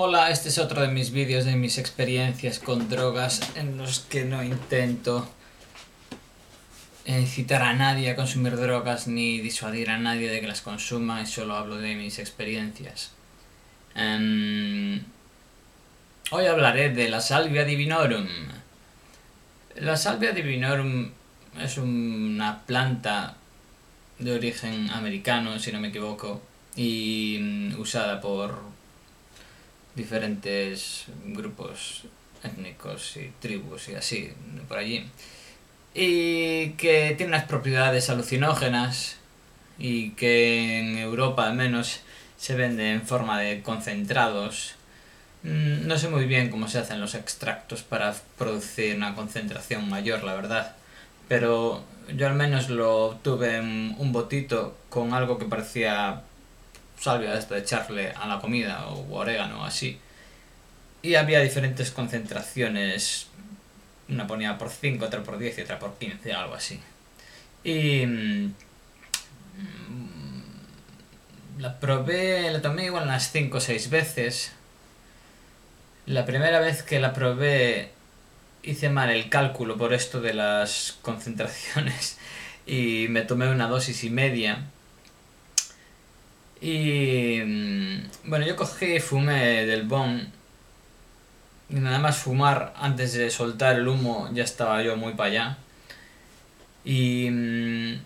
Hola, este es otro de mis vídeos de mis experiencias con drogas en los que no intento incitar a nadie a consumir drogas ni disuadir a nadie de que las consuma y solo hablo de mis experiencias. Em, hoy hablaré de la Salvia Divinorum. La Salvia Divinorum es una planta de origen americano, si no me equivoco, y mm, usada por diferentes grupos étnicos y tribus y así por allí. Y que tiene unas propiedades alucinógenas y que en Europa al menos se vende en forma de concentrados. Mm, no sé muy bien cómo se hacen los extractos para producir una concentración mayor, la verdad. Pero yo al menos lo obtuve en un botito con algo que parecía salvia esto de echarle a la comida o orégano así. Y había diferentes concentraciones. Una ponía por 5, otra por 10 y otra por 15, algo así. Y mm, la probé, la tomé igual unas 5 o 6 veces. La primera vez que la probé hice mal el cálculo por esto de las concentraciones y me tomé una dosis y media y mm, bueno, yo cogí y fumé del bon. Y nada más fumar antes de soltar el humo ya estaba yo muy para allá. Y, mm,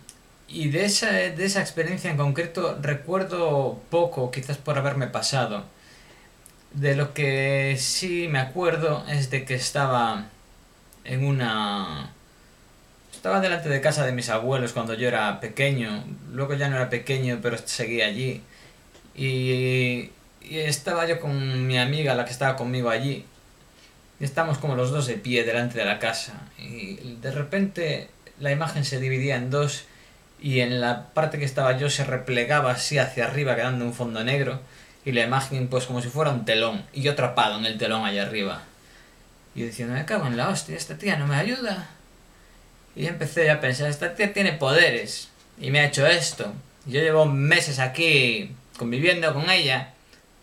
y de, esa, de esa experiencia en concreto recuerdo poco, quizás por haberme pasado. De lo que sí me acuerdo es de que estaba en una estaba delante de casa de mis abuelos cuando yo era pequeño. Luego ya no era pequeño, pero seguía allí. Y, estaba yo con mi amiga, la que estaba conmigo allí. Y estamos como los dos de pie delante de la casa. Y de repente la imagen se dividía en dos y en la parte que estaba yo se replegaba así hacia arriba quedando un fondo negro y la imagen pues como si fuera un telón y yo atrapado en el telón allá arriba. Y diciendo, me cago en la hostia, esta tía no me ayuda. Y empecé a pensar, esta tía tiene poderes y me ha hecho esto. Yo llevo meses aquí conviviendo con ella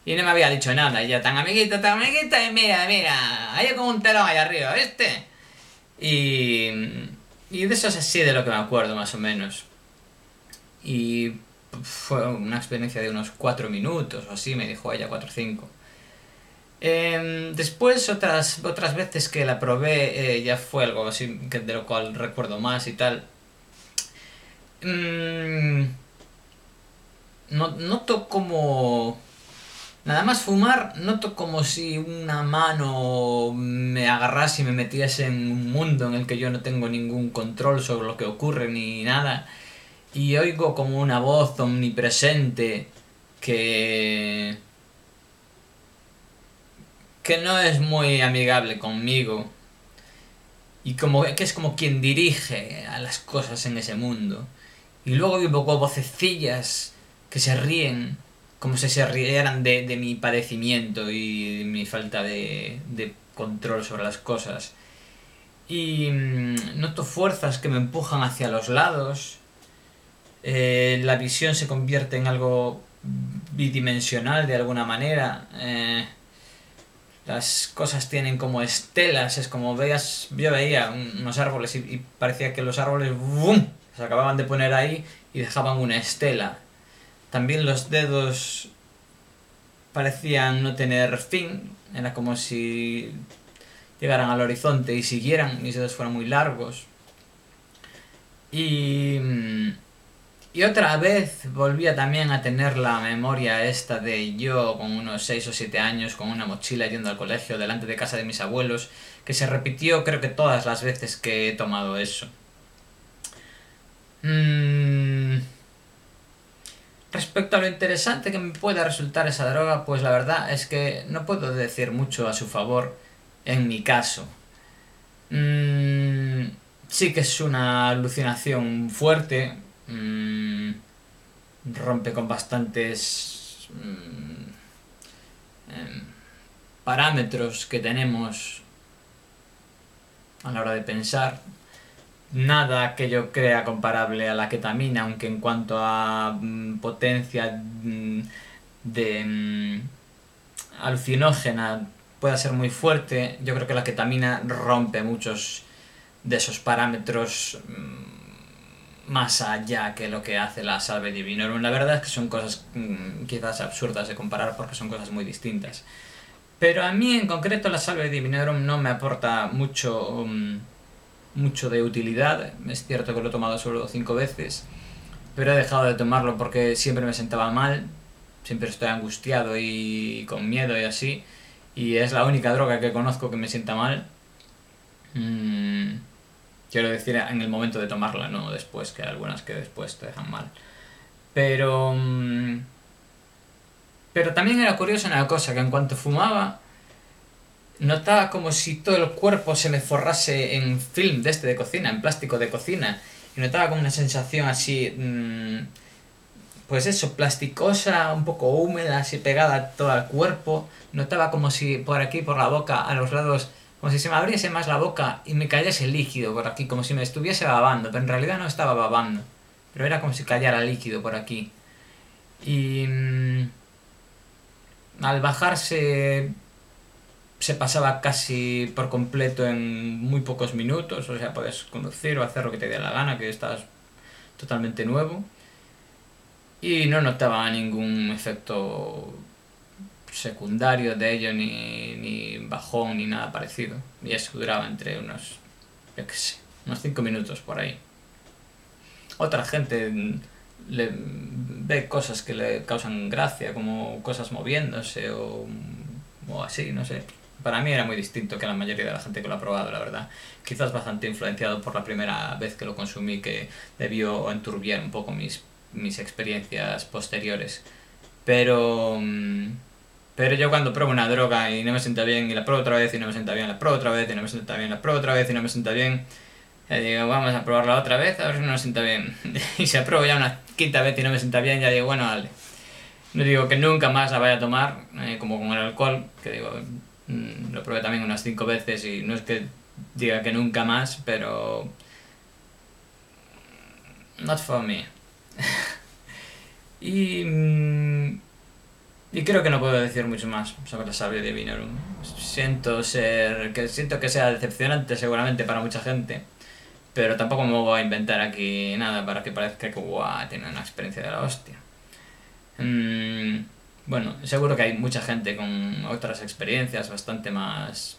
y no me había dicho nada. Ella tan amiguita, tan amiguita y mira, mira, hay como un telón allá arriba, ¿viste? Y, y de eso es así de lo que me acuerdo más o menos. Y fue una experiencia de unos cuatro minutos o así, me dijo ella, cuatro o cinco. Em, después, otras, otras veces que la probé, eh, ya fue algo así de lo cual recuerdo más y tal. Mm, no, noto como... Nada más fumar, noto como si una mano me agarrase y me metiese en un mundo en el que yo no tengo ningún control sobre lo que ocurre ni nada. Y oigo como una voz omnipresente que que no es muy amigable conmigo y como que es como quien dirige a las cosas en ese mundo. Y luego hay un poco vocecillas que se ríen como si se rieran de, de mi padecimiento y de mi falta de, de control sobre las cosas. Y mm, noto fuerzas que me empujan hacia los lados. Eh, la visión se convierte en algo bidimensional de alguna manera. Eh, las cosas tienen como estelas, es como veías, yo veía unos árboles y, parecía que los árboles ¡bum! se acababan de poner ahí y dejaban una estela. También los dedos parecían no tener fin, era como si llegaran al horizonte y siguieran, mis dedos fueran muy largos. Y mm, y otra vez volvía también a tener la memoria esta de yo con unos 6 o 7 años con una mochila yendo al colegio delante de casa de mis abuelos, que se repitió creo que todas las veces que he tomado eso. Mm. Respecto a lo interesante que me pueda resultar esa droga, pues la verdad es que no puedo decir mucho a su favor en mi caso. Mm. Sí que es una alucinación fuerte, Mm, rompe con bastantes mm, em, parámetros que tenemos a la hora de pensar. Nada que yo crea comparable a la ketamina, aunque en cuanto a mm, potencia de alucinógena pueda ser muy fuerte, yo creo que la ketamina rompe muchos de esos parámetros mm, más allá que lo que hace la salve divinorum. La verdad es que son cosas mm, quizás absurdas de comparar porque son cosas muy distintas. Pero a mí en concreto la salve divinorum no me aporta mucho, mm, mucho de utilidad. Es cierto que lo he tomado solo cinco veces, pero he dejado de tomarlo porque siempre me sentaba mal, siempre estoy angustiado y con miedo y así. Y es la única droga que conozco que me sienta mal. Quiero decir, en el momento de tomarla, no después, que hay algunas que después te dejan mal. Pero... Mm, pero también era curioso una cosa, que en cuanto fumaba, notaba como si todo el cuerpo se me forrase en film de este de cocina, en plástico de cocina. Y notaba como una sensación así... Mm, pues eso, plasticosa, un poco húmeda, así pegada todo el cuerpo. Notaba como si por aquí, por la boca, a los lados como si se me abriese más la boca y me cayese líquido por aquí, como si me estuviese babando, pero en realidad no estaba babando, pero era como si cayera líquido por aquí. Y mm, al bajarse se pasaba casi por completo en muy pocos minutos, o sea, puedes conducir o hacer lo que te dé la gana, que estás totalmente nuevo. Y no notaba ningún efecto secundario de ello, ni, ni bajón, ni nada parecido. Y eso duraba entre unos, yo qué sé, unos 5 minutos por ahí. Otra gente le ve cosas que le causan gracia, como cosas moviéndose o, o así, no sé. Para mí era muy distinto que la mayoría de la gente que lo ha probado, la verdad. Quizás bastante influenciado por la primera vez que lo consumí, que debió enturbiar un poco mis, mis experiencias posteriores. Pero... Pero yo cuando pruebo una droga y no me sienta bien, y la pruebo otra vez y no me sienta bien, la pruebo otra vez y no me sienta bien, la pruebo otra vez y no me sienta bien, ya digo, vamos a probarla otra vez a ver si no me sienta bien. y si apruebo ya una quinta vez y no me sienta bien, ya digo, bueno, vale. No digo que nunca más la vaya a tomar, eh, como con el alcohol, que digo, mm, lo probé también unas cinco veces y no es que diga que nunca más, pero... Not for me. y... Mm, y creo que no puedo decir mucho más sobre la sabia Divinorum. Siento ser. que siento que sea decepcionante seguramente para mucha gente. Pero tampoco me voy a inventar aquí nada para que parezca que guau, tiene una experiencia de la hostia. Mm, bueno, seguro que hay mucha gente con otras experiencias bastante más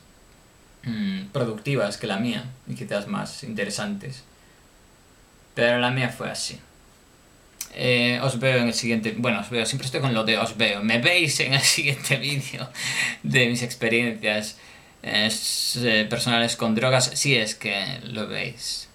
mm, productivas que la mía y quizás más interesantes. Pero la mía fue así. Eh, os veo en el siguiente. Bueno, os veo, siempre estoy con lo de os veo. Me veis en el siguiente vídeo de mis experiencias eh, personales con drogas, si es que lo veis.